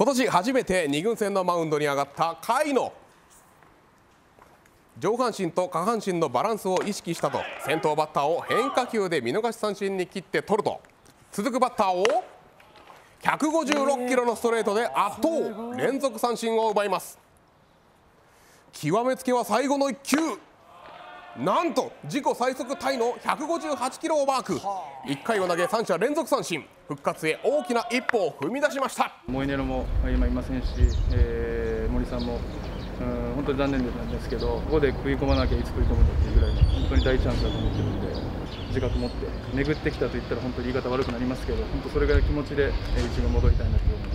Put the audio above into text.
今年初めて2軍戦のマウンドに上がった甲斐野上半身と下半身のバランスを意識したと先頭バッターを変化球で見逃し三振に切って取ると。続くバッターを156キロのストレートで圧倒。連続三振を奪います。極めつけは最後の1球。なんと自己最速タイの158キロをマーク。1回を投げ3者連続三振。復活へ大きな一歩を踏み出しました。モイネロも今いませんし、えー、森さんもうん本当に残念なんですけどここで食い込まなきゃいつ食い込むんだっていうぐらいの本当に大チャンスだと思ってるんで自覚持って巡ってきたと言ったら本当に言い方悪くなりますけど本当それぐらい気持ちで一軍戻りたいなと思います。